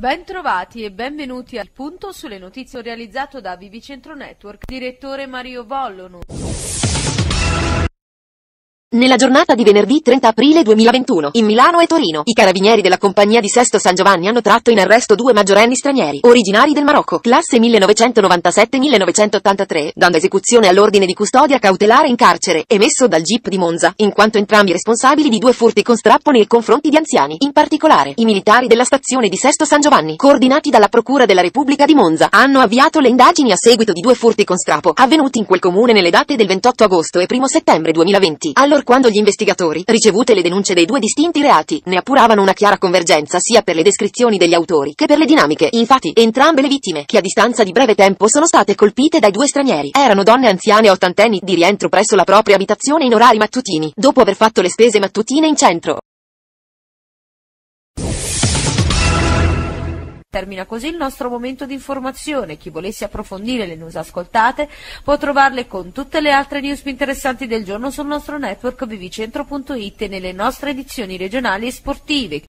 Bentrovati e benvenuti al punto sulle notizie realizzato da Vivicentro Network, direttore Mario Vollonu. Nella giornata di venerdì 30 aprile 2021, in Milano e Torino, i carabinieri della compagnia di Sesto San Giovanni hanno tratto in arresto due maggiorenni stranieri, originari del Marocco, classe 1997-1983, dando esecuzione all'ordine di custodia cautelare in carcere, emesso dal GIP di Monza, in quanto entrambi responsabili di due furti con strappo nei confronti di anziani, in particolare, i militari della stazione di Sesto San Giovanni, coordinati dalla Procura della Repubblica di Monza, hanno avviato le indagini a seguito di due furti con strappo, avvenuti in quel comune nelle date del 28 agosto e 1 settembre 2020. Allora quando gli investigatori, ricevute le denunce dei due distinti reati, ne appuravano una chiara convergenza sia per le descrizioni degli autori che per le dinamiche. Infatti, entrambe le vittime, che a distanza di breve tempo sono state colpite dai due stranieri, erano donne anziane ottantenni di rientro presso la propria abitazione in orari mattutini, dopo aver fatto le spese mattutine in centro. Termina così il nostro momento di informazione. Chi volesse approfondire le news ascoltate può trovarle con tutte le altre news più interessanti del giorno sul nostro network vivicentro.it e nelle nostre edizioni regionali e sportive.